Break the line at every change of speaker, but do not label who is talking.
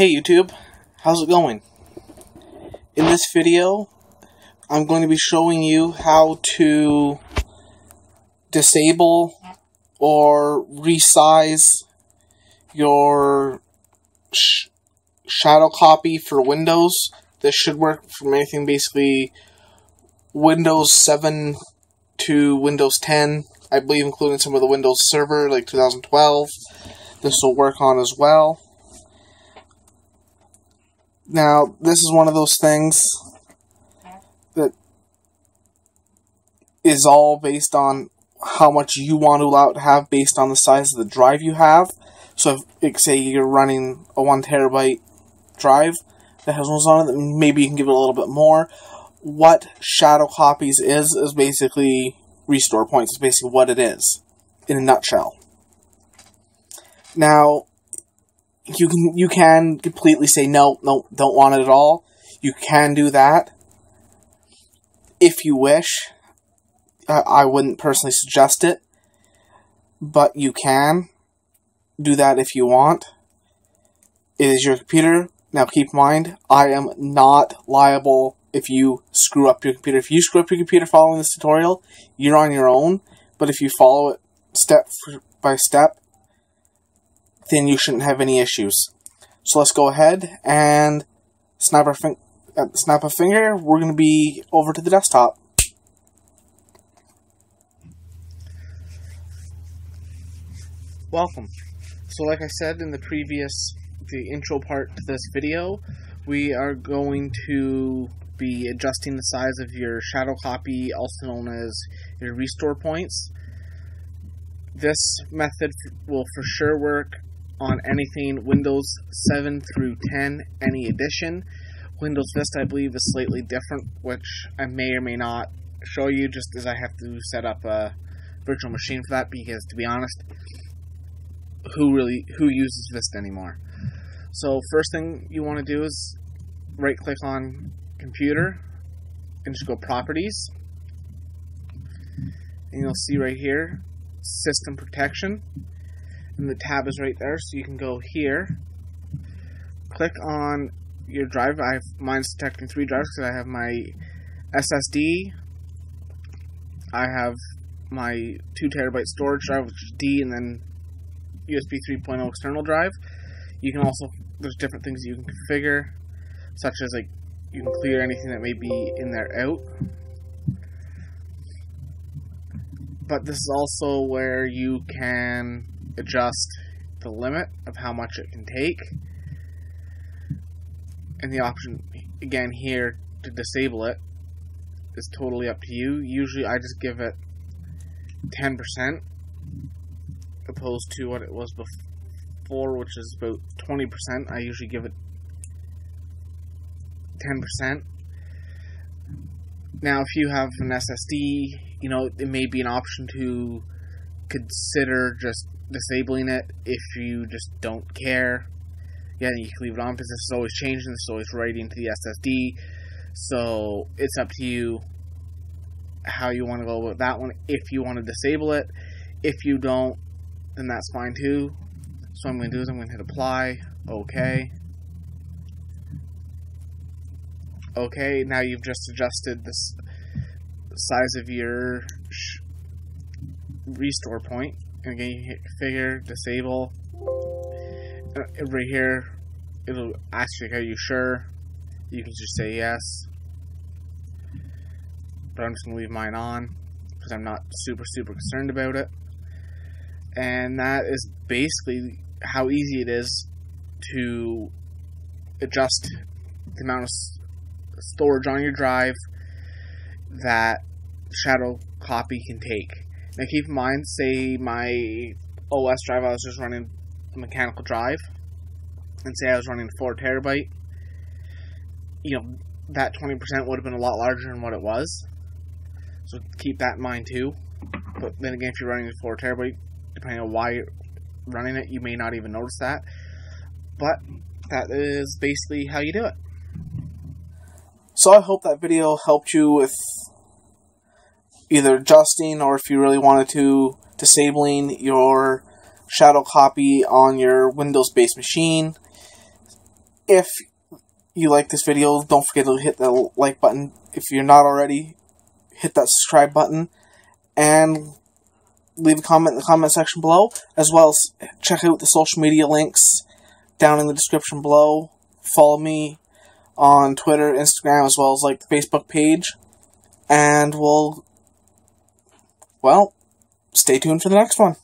Hey YouTube, how's it going? In this video, I'm going to be showing you how to disable or resize your sh shadow copy for Windows. This should work from anything basically Windows 7 to Windows 10, I believe including some of the Windows Server like 2012. This will work on as well. Now, this is one of those things that is all based on how much you want to allow it to have based on the size of the drive you have. So, if, say you're running a one terabyte drive that has Windows on it, maybe you can give it a little bit more. What Shadow Copies is is basically restore points. It's basically what it is in a nutshell. Now, you can you can completely say no, no, don't want it at all. You can do that if you wish. Uh, I wouldn't personally suggest it, but you can do that if you want. It is your computer. Now keep in mind, I am not liable if you screw up your computer. If you screw up your computer following this tutorial, you're on your own. But if you follow it step by step, then you shouldn't have any issues. So let's go ahead and snap our fin- uh, snap a finger. We're going to be over to the desktop. Welcome. So like I said in the previous the intro part to this video, we are going to be adjusting the size of your shadow copy, also known as your restore points. This method will for sure work on anything Windows 7 through 10, any edition. Windows Vista, I believe, is slightly different, which I may or may not show you, just as I have to set up a virtual machine for that. Because to be honest, who really who uses Vista anymore? So first thing you want to do is right click on Computer and just go Properties, and you'll see right here System Protection and the tab is right there so you can go here. Click on your drive. I have mine's detecting three drives because I have my SSD I have my 2 terabyte storage drive which is D and then USB 3.0 external drive. You can also there's different things you can configure such as like you can clear anything that may be in there out. But this is also where you can adjust the limit of how much it can take. And the option, again, here to disable it is totally up to you. Usually I just give it 10% opposed to what it was before, which is about 20%. I usually give it 10%. Now, if you have an SSD, you know, it may be an option to consider just disabling it if you just don't care. Yeah, you can leave it on because this is always changing, is always writing to the SSD. So it's up to you how you want to go with that one. If you want to disable it, if you don't, then that's fine too. So I'm going to do is I'm going to hit apply, okay. Okay, now you've just adjusted this size of your restore point. And again, you hit configure, disable. Uh, right here, it'll ask you, are you sure? You can just say yes. But I'm just going to leave mine on because I'm not super, super concerned about it. And that is basically how easy it is to adjust the amount of storage on your drive that shadow copy can take. Now keep in mind, say my OS drive, I was just running a mechanical drive, and say I was running 4 terabyte, you know, that 20% would have been a lot larger than what it was. So keep that in mind too. But then again, if you're running a 4 terabyte, depending on why you're running it, you may not even notice that. But that is basically how you do it. So I hope that video helped you with either adjusting or if you really wanted to, disabling your shadow copy on your Windows based machine. If you like this video, don't forget to hit the like button. If you're not already, hit that subscribe button. And leave a comment in the comment section below, as well as check out the social media links down in the description below. Follow me on Twitter, Instagram, as well as like the Facebook page. And we'll, well, stay tuned for the next one.